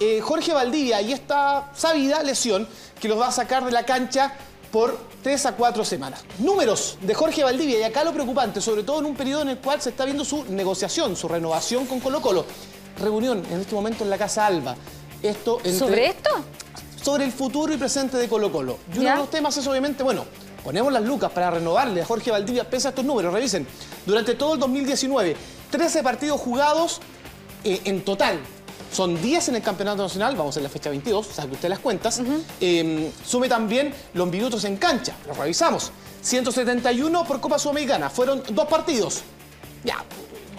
eh, Jorge Valdivia y esta sabida lesión que los va a sacar de la cancha por 3 a 4 semanas. Números de Jorge Valdivia y acá lo preocupante, sobre todo en un periodo en el cual se está viendo su negociación, su renovación con Colo Colo. Reunión en este momento en la Casa Alba. Esto entre- ¿Sobre esto? sobre el futuro y presente de Colo Colo. Y uno ¿Ya? de los temas es obviamente, bueno, ponemos las lucas para renovarle a Jorge Valdivia, pese a estos números, revisen, durante todo el 2019, 13 partidos jugados eh, en total. Son 10 en el Campeonato Nacional, vamos en la fecha 22, sabe usted las cuentas. Eh, sume también los minutos en cancha, los revisamos. 171 por Copa Sudamericana, fueron dos partidos. Ya,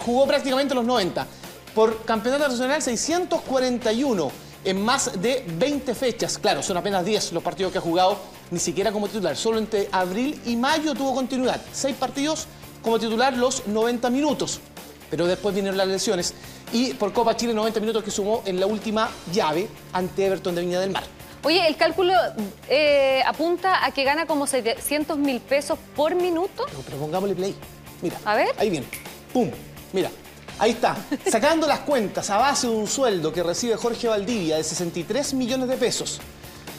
jugó prácticamente los 90. Por Campeonato Nacional, 641 en más de 20 fechas. Claro, son apenas 10 los partidos que ha jugado, ni siquiera como titular. Solo entre abril y mayo tuvo continuidad. Seis partidos como titular, los 90 minutos. Pero después vinieron las lesiones. Y por Copa Chile, 90 minutos que sumó en la última llave ante Everton de Viña del Mar. Oye, el cálculo eh, apunta a que gana como 700 mil pesos por minuto. No, pero pongámosle play. Mira. A ver. Ahí viene. Pum. Mira. Ahí está. Sacando las cuentas a base de un sueldo que recibe Jorge Valdivia de 63 millones de pesos.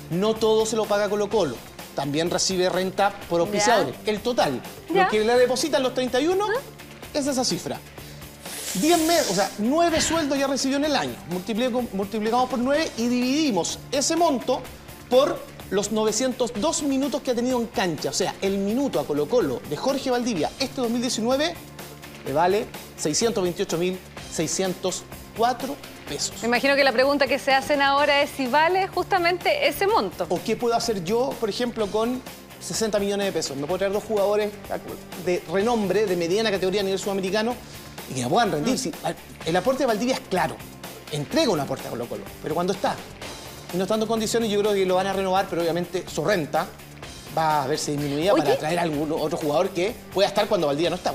No todo se lo paga Colo Colo. También recibe renta por auspiciadores. El total. Ya. Lo que le depositan los 31 es esa cifra. 10 meses, o sea, 9 sueldos ya recibió en el año. Multiplico- multiplicamos por 9 y dividimos ese monto por los 902 minutos que ha tenido en cancha. O sea, el minuto a Colo Colo de Jorge Valdivia este 2019 le vale 628.604 pesos. Me imagino que la pregunta que se hacen ahora es si vale justamente ese monto. ¿O qué puedo hacer yo, por ejemplo, con 60 millones de pesos? Me puedo traer dos jugadores de renombre, de mediana categoría a nivel sudamericano y que me puedan rendir. Sí, el aporte de Valdivia es claro. Entrega un aporte a Colo Colo. Pero cuando está y no estando en condiciones, yo creo que lo van a renovar, pero obviamente su renta va a verse disminuida Oye. para traer a algún otro jugador que pueda estar cuando Valdivia no está.